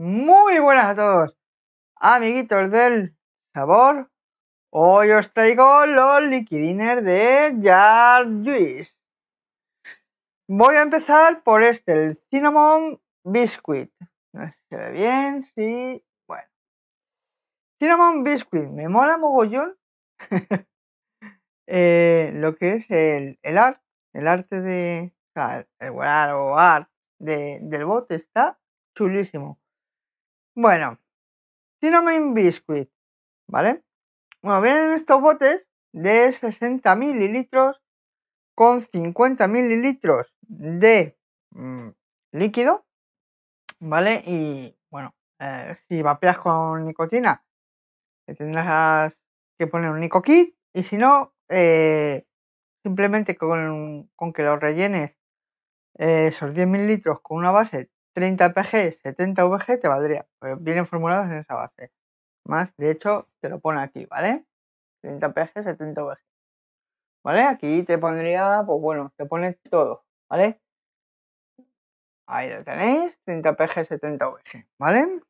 Muy buenas a todos, amiguitos del sabor. Hoy os traigo los liquidines de Jar Juice. Voy a empezar por este, el Cinnamon Biscuit. No sé si se ve bien, sí. Bueno. Cinnamon Biscuit, me mola mogollón. eh, lo que es el, el art, el arte de. O sea, el, el art de, del bote está chulísimo. Bueno, Cinnamon Biscuit, ¿vale? Bueno, vienen estos botes de 60 mililitros con 50 mililitros de mm, líquido, ¿vale? Y bueno, eh, si vapeas con nicotina, te tendrás que poner un Nico Kit y si no, eh, simplemente con, con, que lo rellenes eh, esos 10 mililitros con una base 30 PG, 70 VG te valdría. Vienen formulados en esa base. Más, de hecho, te lo pone aquí, ¿vale? 30 PG, 70 VG. ¿Vale? Aquí te pondría, pues bueno, te pone todo, ¿vale? Ahí lo tenéis, 30 PG, 70 VG, ¿vale?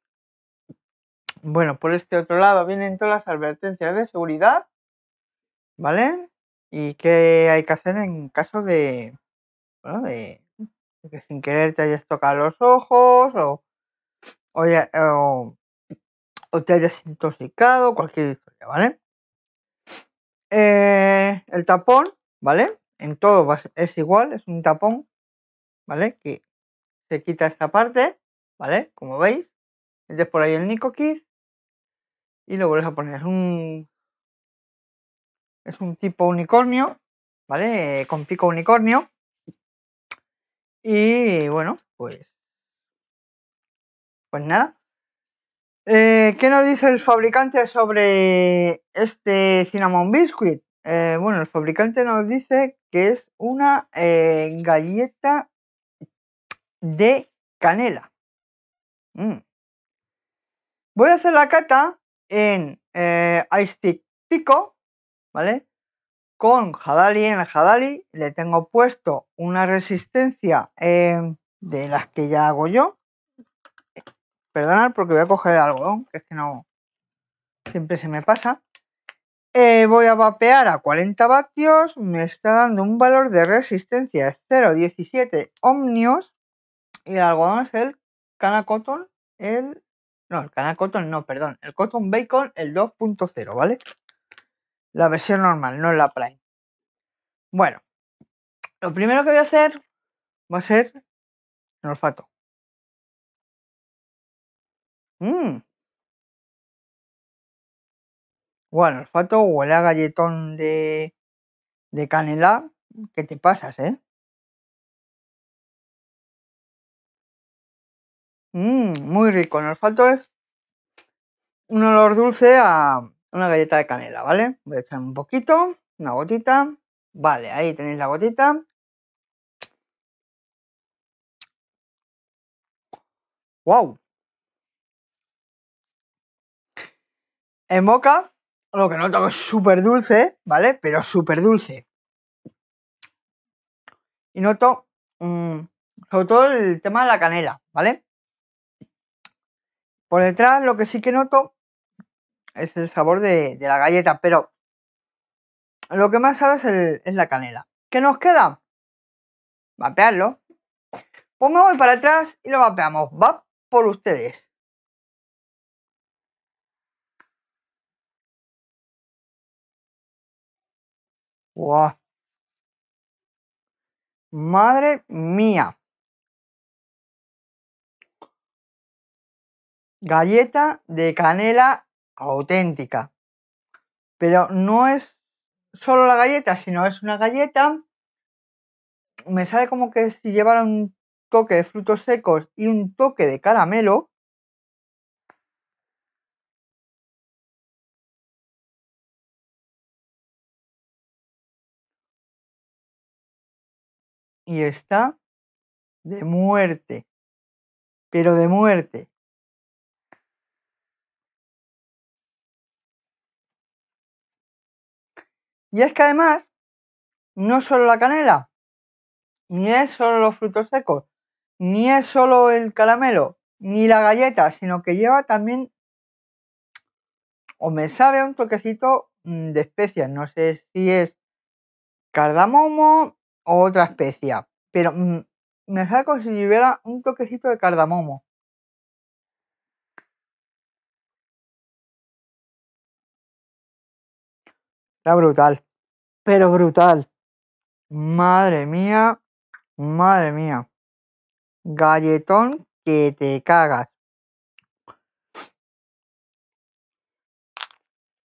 Bueno, por este otro lado vienen todas las advertencias de seguridad, ¿vale? Y qué hay que hacer en caso de, bueno, de que sin querer te hayas tocado los ojos o, o, te hayas intoxicado, cualquier historia, ¿vale? Eh, el tapón, ¿vale? En todo es igual, es un tapón, ¿vale? Que se quita esta parte, ¿vale? Como veis, metes por ahí el Nico Kids y lo vuelves a poner. Es un, es un tipo unicornio, ¿vale? Con pico unicornio. Y bueno, pues. Pues nada. Eh, ¿Qué nos dice el fabricante sobre este Cinnamon Biscuit? Eh, bueno, el fabricante nos dice que es una eh, galleta de canela. Mm. Voy a hacer la cata en Ice Stick Pico, ¿vale? Con Hadali en el Hadali le tengo puesto una resistencia eh, de las que ya hago yo. Perdonad porque voy a coger el algodón, que es que no siempre se me pasa. Eh, voy a vapear a 40 vatios, me está dando un valor de resistencia de 0,17 ohmios y el algodón es el Cana Cotton, el no, el Cana Cotton no, perdón, el Cotton Bacon el 2.0, ¿vale? La versión normal, no la Prime. Bueno, lo primero que voy a hacer va a ser el olfato. Mmm. Bueno, el olfato huele a galletón de, de canela. ¿Qué te pasas, eh? Mmm, muy rico. El olfato es un olor dulce a, una galleta de canela, ¿vale? Voy a echar un poquito, una gotita. Vale, ahí tenéis la gotita. ¡Wow! En boca, lo que noto es súper dulce, ¿vale? Pero súper dulce. Y noto mmm, sobre todo el tema de la canela, ¿vale? Por detrás lo que sí que noto es el sabor de, de la galleta, pero lo que más sabe es, la canela. ¿Qué nos queda? Vapearlo. Pues me voy para atrás y lo vapeamos. Va por ustedes. ¡Wow! Madre mía. Galleta de canela auténtica. Pero no es solo la galleta, sino es una galleta. Me sabe como que si llevara un toque de frutos secos y un toque de caramelo. Y está de muerte. Pero de muerte. Y es que además, no solo la canela, ni es solo los frutos secos, ni es solo el caramelo, ni la galleta, sino que lleva también, o me sabe un toquecito mm, de especias. No sé si es cardamomo o otra especia, pero mm, me sabe si hubiera un toquecito de cardamomo. Está brutal, pero brutal. Madre mía, madre mía. Galletón que te cagas.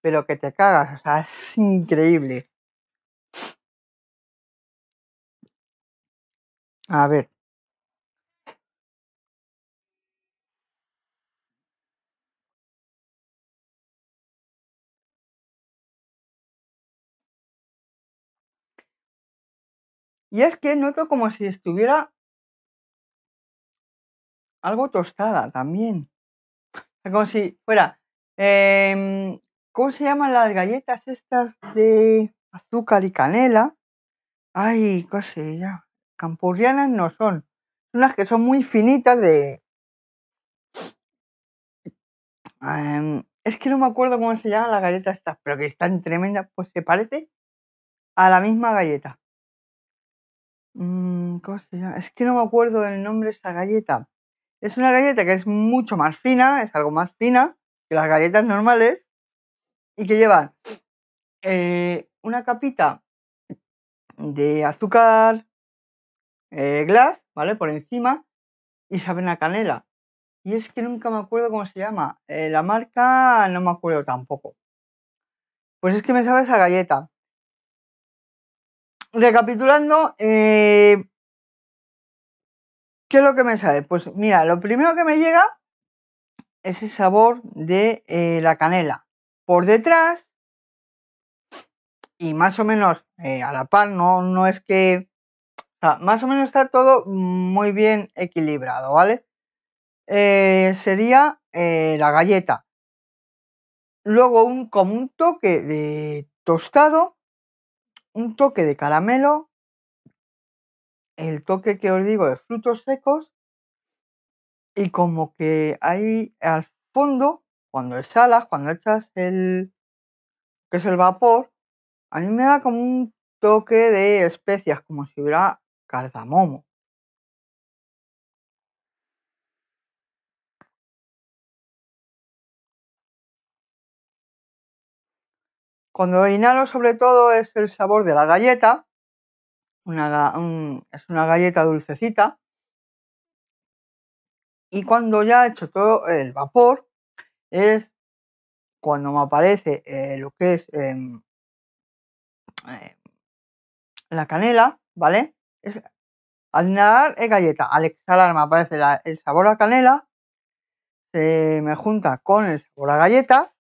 Pero que te cagas, o sea, es increíble. A ver. Y es que noto como si estuviera algo tostada también. Como si fuera. Em, ¿Cómo se llaman las galletas estas de azúcar y canela? Ay, qué sé ya. Campurrianas no son. Son las que son muy finitas de. Es que no me acuerdo cómo se llaman las galletas estas, pero que están tremendas, pues se parece a la misma galleta. Mm, ¿Cómo se llama? Es que no me acuerdo el nombre de esa galleta. Es una galleta que es mucho más fina, es algo más fina que las galletas normales y que llevan eh, una capita de azúcar eh, glass, ¿vale? Por encima y saben a canela. Y es que nunca me acuerdo cómo se llama. Eh, la marca no me acuerdo tampoco. Pues es que me sabe esa galleta. Recapitulando, eh, ¿qué es lo que me sabe? Pues mira, lo primero que me llega es el sabor de eh, la canela. Por detrás, y más o menos eh, a la par, no, no es que... más o menos está todo muy bien equilibrado, ¿vale? sería la galleta. Luego un, como un toque de tostado un toque de caramelo, el toque que os digo de frutos secos y como que ahí al fondo, cuando salas, cuando echas el que es el vapor, a mí me da como un toque de especias, como si hubiera cardamomo. Cuando inhalo sobre todo es el sabor de la galleta, es una galleta dulcecita. Y cuando ya he hecho todo el vapor, es cuando me aparece eh, lo que es em, eh, la canela, ¿vale? al inhalar es galleta, al exhalar me aparece el sabor a canela, se me junta con el sabor a galleta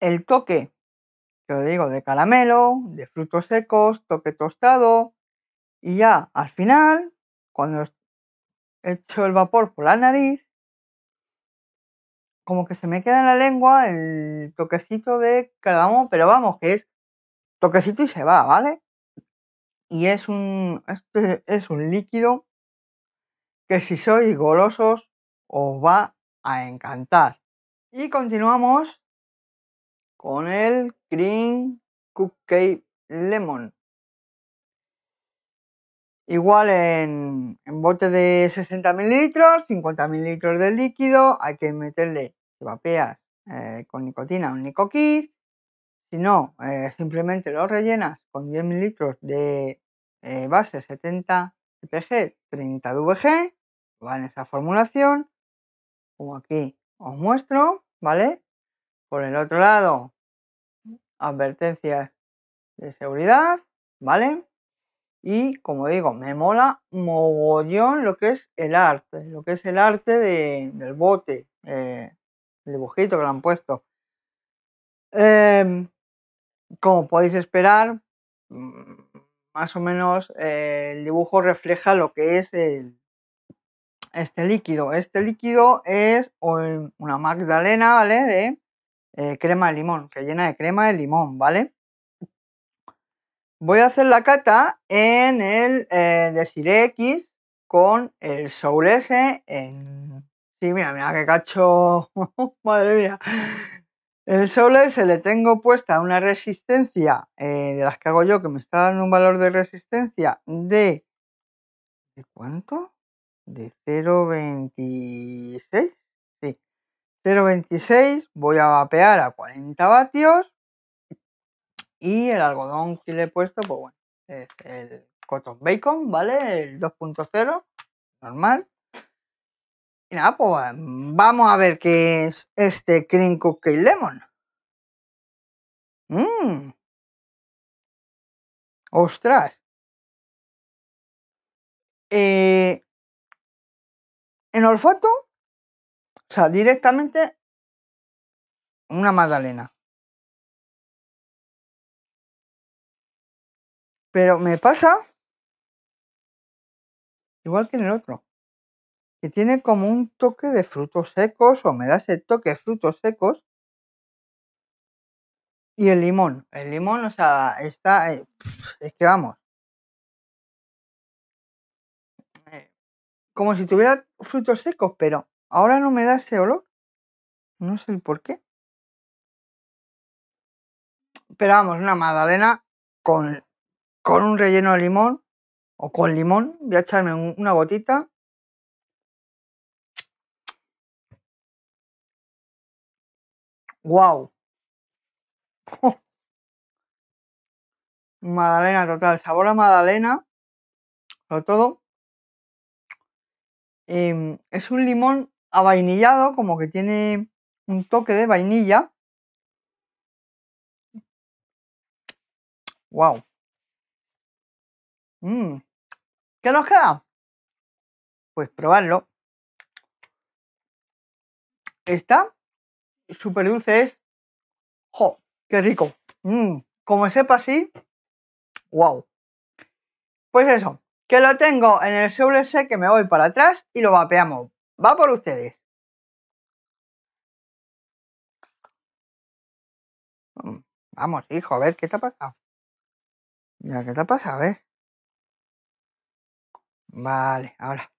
el toque, que os digo, de caramelo, de frutos secos, toque tostado, y ya al final, cuando he hecho el vapor por la nariz, como que se me queda en la lengua el toquecito de cardamomo, pero vamos, que es toquecito y se va, ¿vale? Y es un, este es un líquido que si sois golosos os va a encantar. Y continuamos con el Cream Cupcake Lemon. Igual en, bote de 60 mililitros, 50 mililitros de líquido, hay que meterle, vapeas eh, con nicotina, un NicoKid. Si no, eh, simplemente lo rellenas con 10 mililitros de eh, base 70 CPG, 30 VG, va en esa formulación, como aquí os muestro, ¿vale? Por el otro lado, advertencias de seguridad, ¿vale? Y como digo, me mola mogollón lo que es el arte, lo que es el arte del bote, eh, el dibujito que lo han puesto. Em, como podéis esperar, mm, más o menos eh, el dibujo refleja lo que es este líquido. Este líquido es una magdalena, ¿vale? De eh, crema de limón, rellena de crema de limón, ¿vale? Voy a hacer la cata en el eh, Desire X, con el Soul S en... Sí, mira, mira qué cacho. Madre mía. El Soul S le tengo puesta una resistencia eh, de las que hago yo, que me está dando un valor de resistencia de... ¿De cuánto? De 0.26. Sí. 0.26. Voy a vapear a 40 vatios. Y el algodón que le he puesto, pues bueno, es el Cotton Bacon, ¿vale? El 2.0, normal. Y nada, pues vamos a ver qué es este Cream Cookie Lemon. Mmm. Ostras. Eh, en olfato, sea, directamente una magdalena. Pero me pasa igual que en el otro, que tiene como un toque de frutos secos o me da ese toque de frutos secos. Y el limón, el limón, o sea, está, eh, es que vamos, eh, como si tuviera frutos secos, pero ahora no me da ese olor, no sé por qué. Pero vamos, una magdalena con, con un relleno de limón o con limón. Voy a echarme una gotita. ¡Wow! Magdalena total, sabor a magdalena, sobre todo. Em, es un limón avainillado, como que tiene un toque de vainilla. ¡Wow! Mmm. ¿Qué nos queda? Pues probarlo. Está súper dulce, es. ¡Jo! ¡Qué rico! Mmm. Como sepa así. ¡Wow! Pues eso, que lo tengo en el Soul S que me voy para atrás y lo vapeamos. Va por ustedes. Mm, vamos, hijo, a ver, ¿qué te ha pasado? Ya, ¿qué te ha pasado? Ver. Vale, ahora.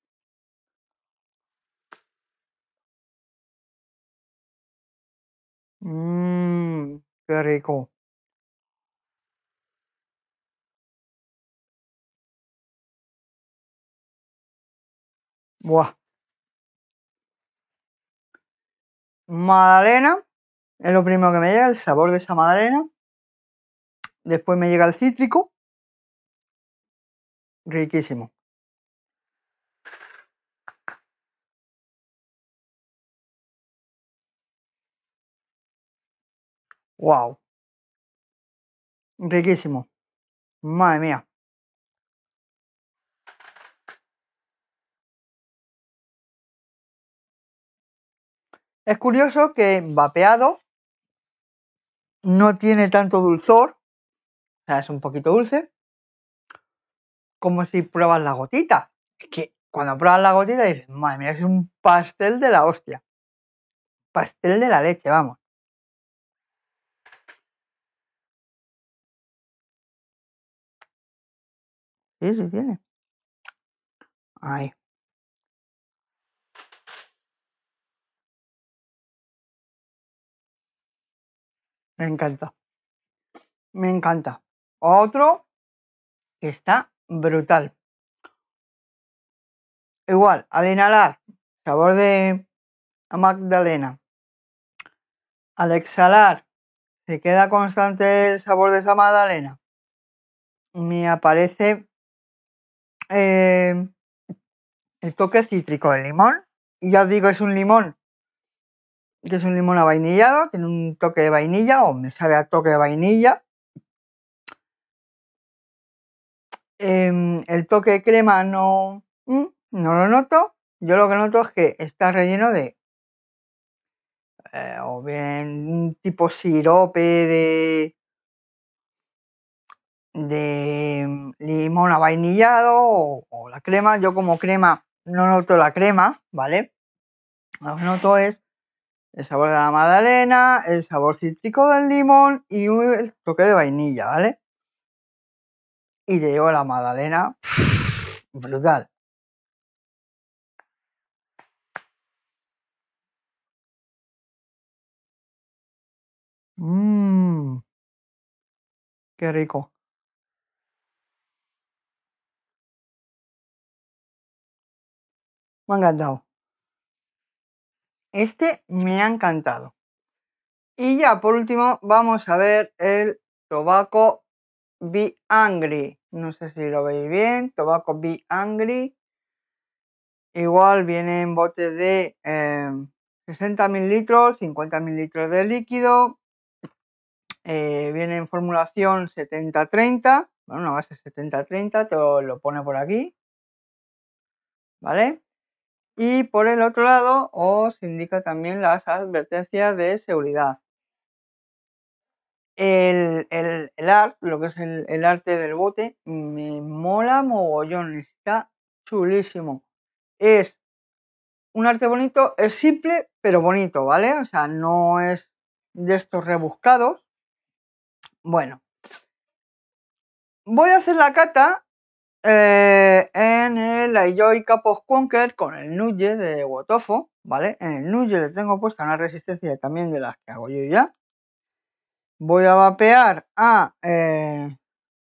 Mmm, qué rico. Buah. Magdalena, es lo primero que me llega, el sabor de esa magdalena. Después me llega el cítrico. Riquísimo. Wow. Riquísimo. Madre mía. Es curioso que vapeado no tiene tanto dulzor, o sea, es un poquito dulce, como si pruebas la gotita. Es que cuando pruebas la gotita dices, madre mía, es un pastel de la hostia. Pastel de la leche, vamos. Sí, sí tiene. Ahí. Me encanta. Me encanta. Otro que está brutal. Igual, al inhalar, sabor de Magdalena. Al exhalar, se queda constante el sabor de esa Magdalena. Me aparece eh, el toque cítrico del limón. Y ya os digo, es un limón que es un limón vainillado, tiene un toque de vainilla o me sabe a toque de vainilla. Em, el toque de crema no, mm, no lo noto. Yo lo que noto es que está relleno de eh, o bien tipo sirope de de mm, limón avainillado o, o la crema. Yo como crema no noto la crema, ¿vale? Lo que noto es el sabor de la magdalena, el sabor cítrico del limón y un el toque de vainilla, ¿vale? Y te llevo la magdalena brutal. Mmm, qué rico. Me ha encantado. Este me ha encantado. Y ya por último vamos a ver el Tobacco Be Angry. No sé si lo veis bien. Tobacco Be Angry. Igual viene en bote de 60 em, mililitros, 50 mililitros de líquido. Eh, viene en formulación 70-30. Bueno, una base 70-30, te lo pone por aquí. ¿Vale? Y por el otro lado os indica también las advertencias de seguridad. El, el, el art, lo que es el, arte del bote, me mola mogollón, está chulísimo. Es un arte bonito, es simple pero bonito, ¿vale? O sea, no es de estos rebuscados. Bueno, voy a hacer la cata eh, en el Ayoy Capos Conquer con el Nuye de Wotofo, ¿vale? En el Nuye le tengo puesta una resistencia también de las que hago yo ya. Voy a vapear a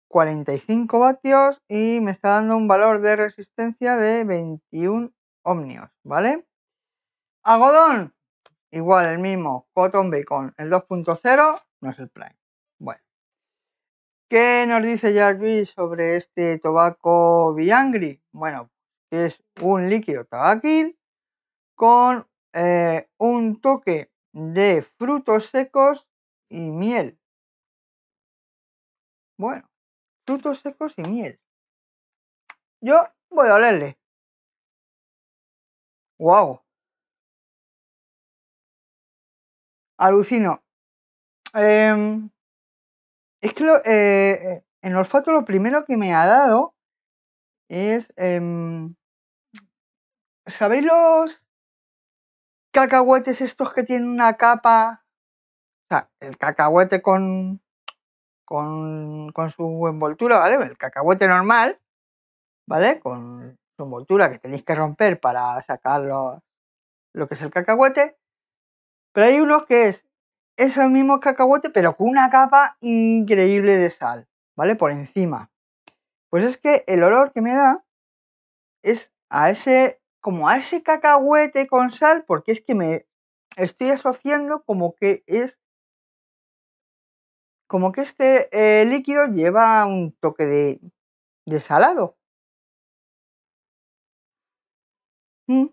45 eh, vatios y me está dando un valor de resistencia de 21 ohmios, ¿vale? Algodón, igual el mismo, Cotton Bacon, el 2.0 no es el Prime. ¿Qué nos dice Jarvis sobre este tabaco Biangri? Bueno, es un líquido tabaquil con eh, un toque de frutos secos y miel. Bueno, frutos secos y miel. Yo voy a olerle. ¡Wow! Alucino. Em, es que eh, en el olfato lo primero que me ha dado es... Em, ¿Sabéis los cacahuetes estos que tienen una capa el cacahuete con, con, su envoltura, ¿vale? El cacahuete normal, ¿vale? Con su envoltura que tenéis que romper para sacar lo, que es el cacahuete. Pero hay uno que es, es el mismo cacahuete, pero con una capa increíble de sal, ¿vale? Por encima. Pues es que el olor que me da es a ese, como a ese cacahuete con sal, porque es que me estoy asociando como que es como que este eh, líquido lleva un toque de, salado. Mm.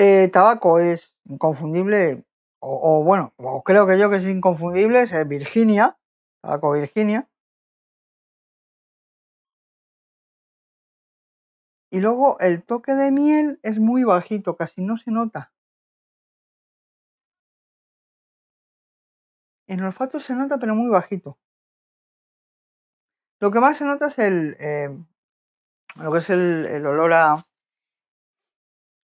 Eh, tabaco es inconfundible, o, bueno, o creo que yo que es inconfundible, es Virginia, tabaco Virginia. Y luego el toque de miel es muy bajito, casi no se nota. En olfato se nota, pero muy bajito. Lo que más se nota es el, em, lo que es el, olor a,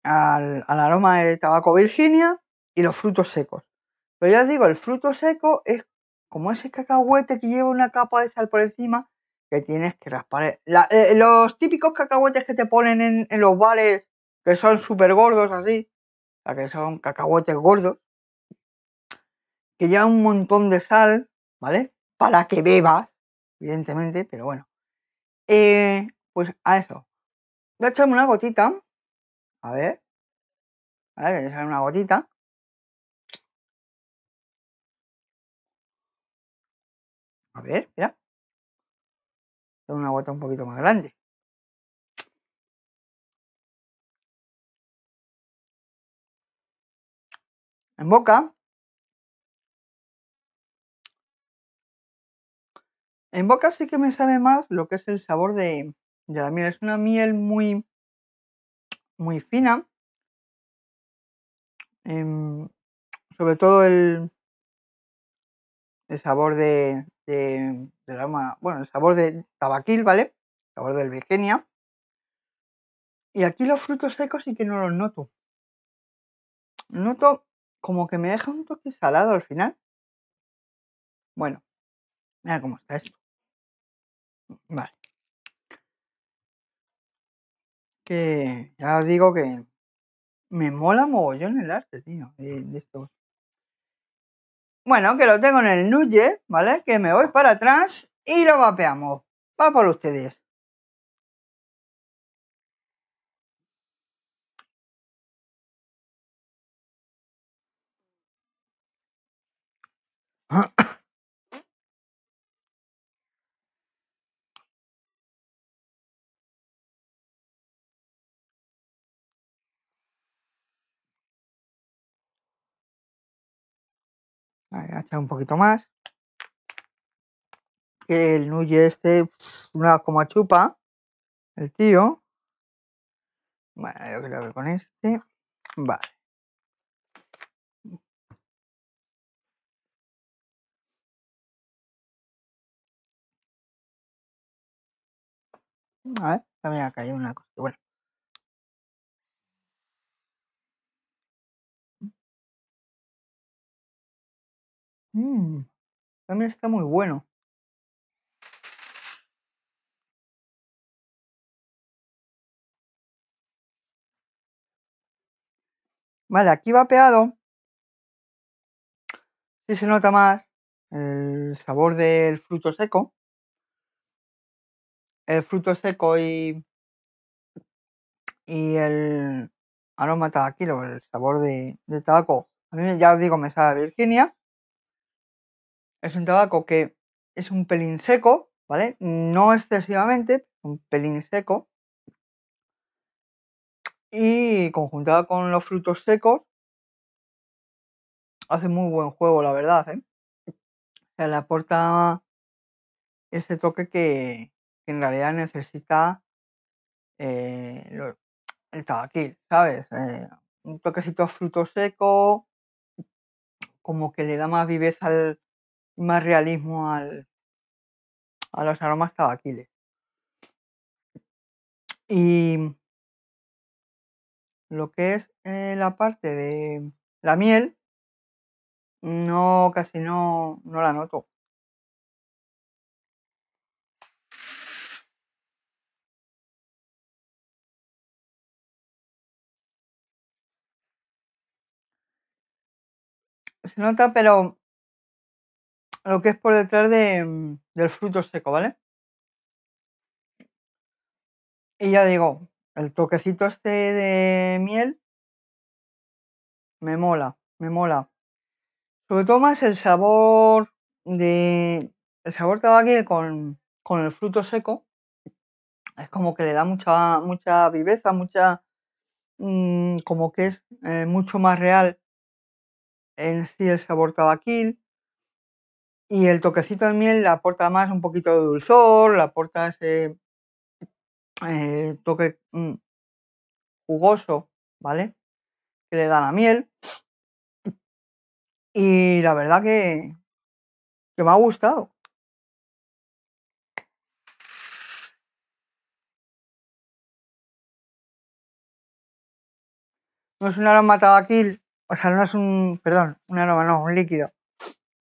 al, aroma de tabaco Virginia y los frutos secos. Pero ya os digo, el fruto seco es como ese cacahuete que lleva una capa de sal por encima que tienes que raspar. Eh, los típicos cacahuetes que te ponen en, los bares, que son súper gordos así, o que son cacahuetes gordos, que lleva un montón de sal, ¿vale? Para que bebas, evidentemente, pero bueno. Eh, pues a eso. A echarme una gotita. A ver. A ver, echarme una gotita. A ver, mira. Tengo una gota un poquito más grande. En boca En boca sí que me sabe más lo que es el sabor de, la miel. Es una miel muy, muy fina. Em, sobre todo el, el sabor de, de, bueno, el sabor de tabaquil, ¿vale? El sabor del Virginia. Y aquí los frutos secos sí que no los noto. Noto como que me deja un toque salado al final. Bueno, mira cómo está esto. Vale. Que ya os digo que me mola mogollón el arte, tío, de, de. Bueno, que lo tengo en el Nuye, ¿vale? Que me voy para atrás y lo vapeamos. Va por ustedes. Echar un poquito más. Que el Nuye este, una como chupa, el tío. Bueno, yo creo que con este, vale. A ver, también ha caído una cosa. Bueno. Mmm, también está muy bueno. Vale, aquí vapeado. Sí se nota más el sabor del fruto seco. El fruto seco y, y el aroma tabaquilo, el sabor de, de tabaco. A mí ya os digo, me sabe Virginia. Es un tabaco que es un pelín seco, ¿vale? No excesivamente, un pelín seco. Y conjuntado con los frutos secos, hace muy buen juego, la verdad, ¿eh? Se le aporta ese toque que, en realidad necesita eh, el tabaquil, ¿sabes? Eh, un toquecito de fruto seco, como que le da más viveza, al, más realismo al, a los aromas tabaquiles. Y lo que es eh, la parte de la miel, no, casi no, no la noto. Se nota, pero lo que es por detrás de, mm, del fruto seco, ¿vale? Y ya digo, el toquecito este de miel me mola, me mola. Sobre todo más el sabor de el sabor tabaquil con, con el fruto seco. Es como que le da mucha, mucha viveza, mucha mm, como que es eh, mucho más real en sí el sabor tabaquil. Y el toquecito de miel le aporta más un poquito de dulzor, le aporta ese eh, toque mm, jugoso, ¿vale? Que le da la miel. Y la verdad que, que me ha gustado. No es un aroma tabaquil, o sea, no es un, perdón, un aroma, no, un líquido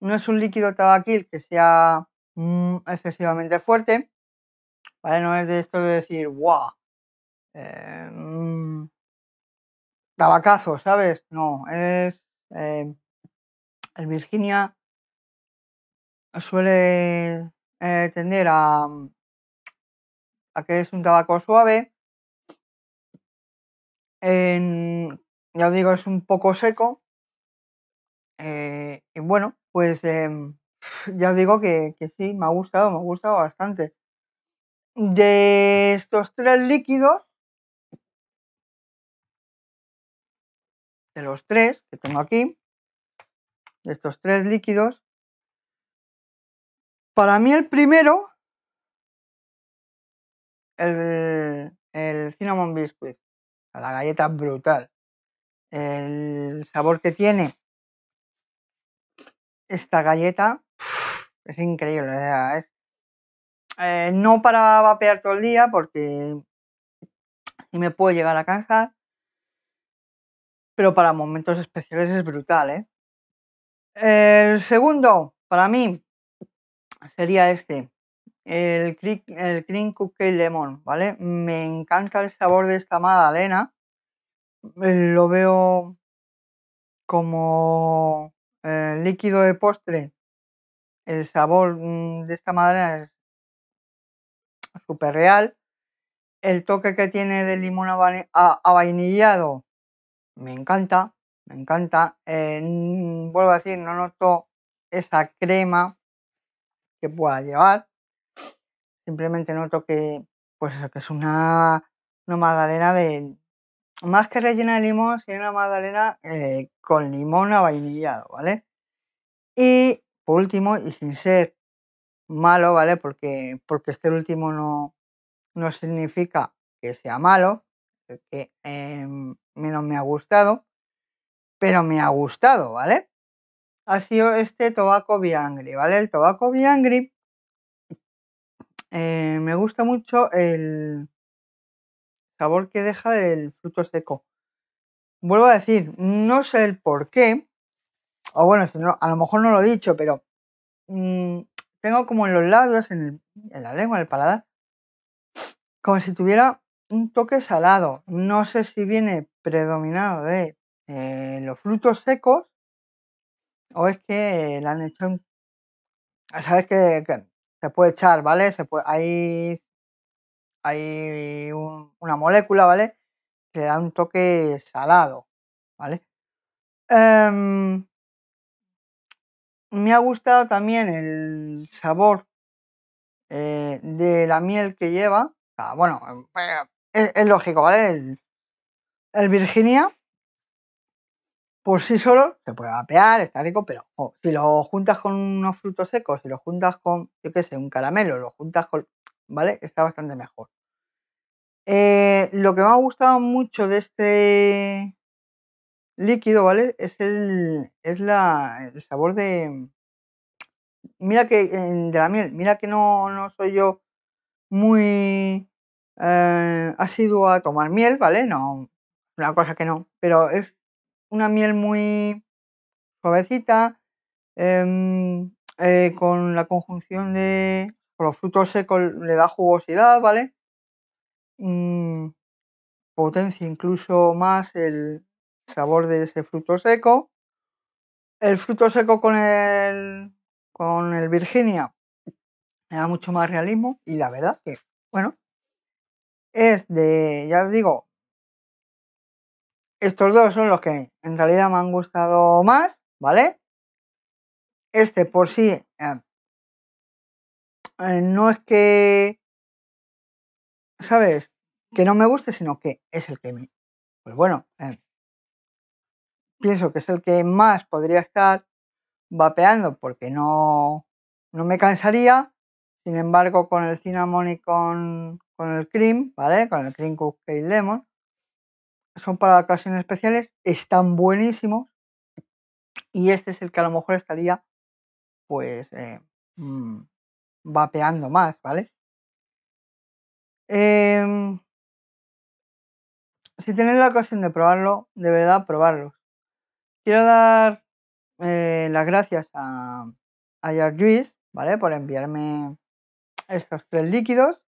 no es un líquido tabaquil que sea mm, excesivamente fuerte, ¿vale? No es de esto de decir, ¡guau! Eh, mm, tabacazo, ¿sabes? No, es... Eh, el Virginia suele eh, tender a, a que es un tabaco suave. ya os digo, es un poco seco. y bueno, pues em, ya os digo que, sí, me ha gustado, me ha gustado bastante. De estos tres líquidos, de los tres que tengo aquí, de estos tres líquidos, para mí el primero, el, el cinnamon biscuit, la galleta brutal. El sabor que tiene esta galleta es increíble. Eh, no para vapear todo el día porque sí me puedo llegar a cansar, pero para momentos especiales es brutal. ¿eh? El segundo, para mí, sería este, el, el Cream Cookie Lemon, ¿vale? Me encanta el sabor de esta magdalena. Lo veo como eh, líquido de postre, el sabor mm, de esta madera es súper real. El toque que tiene de limón avainillado me encanta, me encanta. Eh, vuelvo a decir, no noto esa crema que pueda llevar. Simplemente noto que, pues que es una, una magdalena de, más que rellena de limón, sino una magdalena eh, con limón avainillado, ¿vale? Y por último, y sin ser malo, ¿vale? Porque, porque este último no, no significa que sea malo, que em, menos me ha gustado, pero me ha gustado, ¿vale? Ha sido este Tobacco Biangri, ¿vale? El Tobacco Biangri eh, me gusta mucho el sabor que deja del fruto seco. Vuelvo a decir, no sé el por qué, o bueno, si no, a lo mejor no lo he dicho, pero mm, tengo como en los labios, en, la lengua, en el paladar, como si tuviera un toque salado. No sé si viene predominado de eh, los frutos secos o es que le han hecho. Sabes que, se puede echar, ¿vale? Se puede, hay hay una molécula, ¿vale? Que da un toque salado, ¿vale? Em, me ha gustado también el sabor eh, de la miel que lleva. bueno, eh, es, lógico, ¿vale? El, Virginia por sí solo se puede vapear, está rico, pero si lo juntas con unos frutos secos, si lo juntas con, yo qué sé, un caramelo, lo juntas con, ¿vale? Está bastante mejor. Eh, lo que me ha gustado mucho de este líquido, ¿vale? Es el, es la, el sabor de... Mira que, de la miel, mira que no, no soy yo muy eh, asiduo a tomar miel, ¿vale? No, una cosa que no, pero es una miel muy suavecita, em, eh, con la conjunción de los frutos secos le da jugosidad, ¿vale? Potencia incluso más el sabor de ese fruto seco. El fruto seco con el, con el Virginia me da mucho más realismo y la verdad que, bueno, es de, ya os digo, estos dos son los que en realidad me han gustado más, ¿vale? Este por sí eh, eh, no es que ¿sabes? Que no me guste, sino que es el que me... Pues bueno, eh, pienso que es el que más podría estar vapeando porque no, no me cansaría. Sin embargo, con el cinnamon y con, con el cream, ¿vale? Con el cream cupcake lemon, son para ocasiones especiales, están buenísimos. Y este es el que a lo mejor estaría, pues, eh, mm, vapeando más, ¿vale? Em, si tenéis la ocasión de probarlo, de verdad probarlo. Quiero dar eh, las gracias a, a ¿vale? Por enviarme estos tres líquidos.